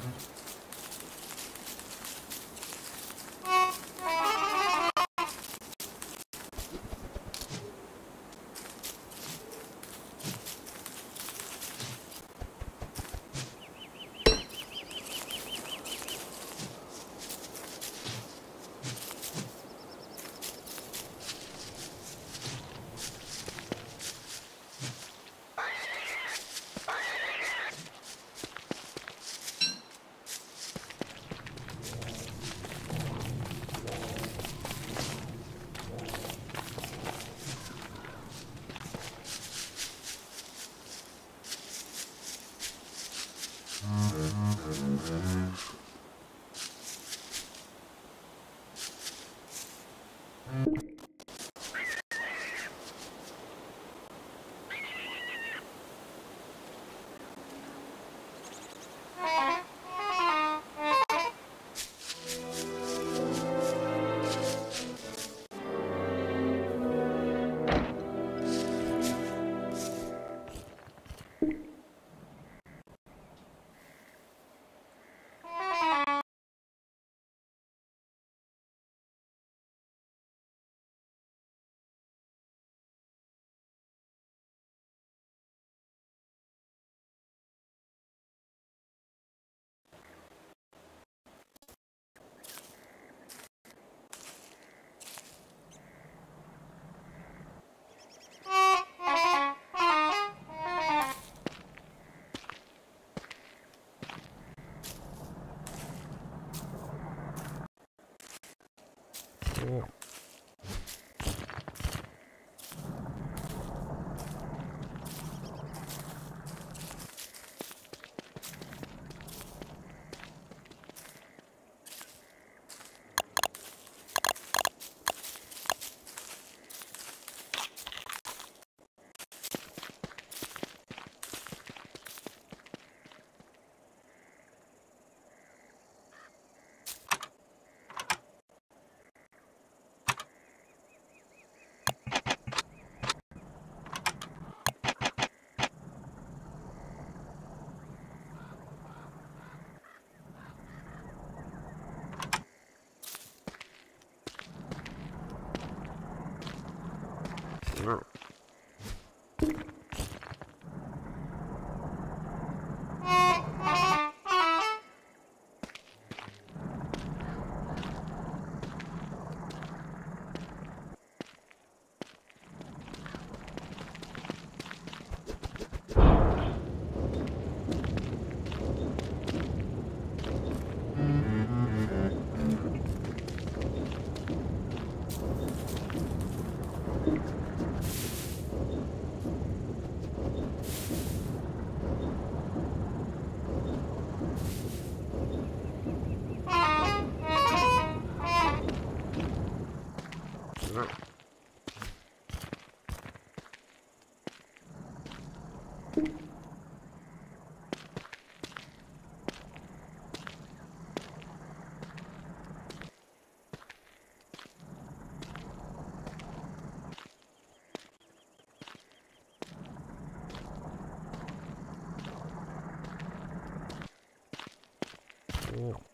Mm-hmm. Yeah. through. Cool.